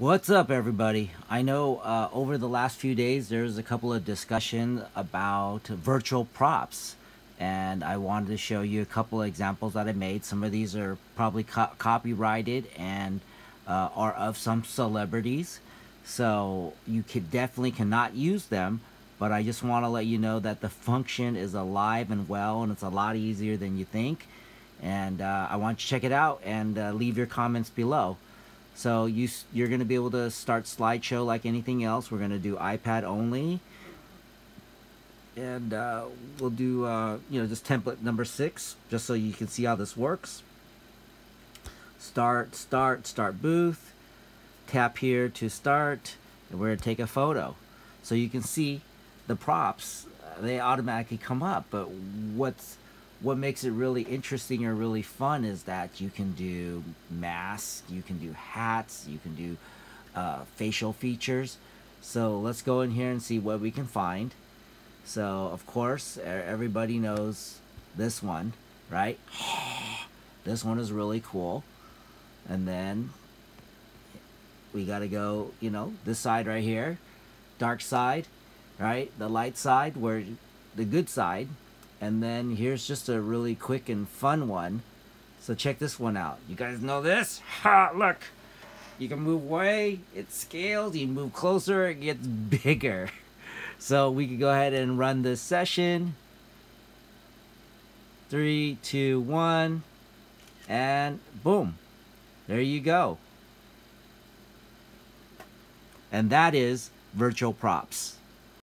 What's up, everybody? I know uh, over the last few days there's a couple of discussion about virtual props, and I wanted to show you a couple of examples that I made. Some of these are probably co copyrighted and uh, are of some celebrities, so you could definitely cannot use them. But I just want to let you know that the function is alive and well, and it's a lot easier than you think. And uh, I want you to check it out and uh, leave your comments below. So you, you're going to be able to start slideshow like anything else. We're going to do iPad only. And uh, we'll do, uh, you know, just template number six, just so you can see how this works. Start, start, start booth. Tap here to start. And we're going to take a photo. So you can see the props, they automatically come up. But what's what makes it really interesting or really fun is that you can do masks, you can do hats, you can do uh, facial features. So let's go in here and see what we can find. So of course, everybody knows this one, right? this one is really cool. And then we got to go, you know, this side right here, dark side, right? The light side, where the good side, and then here's just a really quick and fun one. So check this one out. You guys know this? Ha, look. You can move away, it scales, you move closer, it gets bigger. So we can go ahead and run this session. Three, two, one, and boom. There you go. And that is virtual props.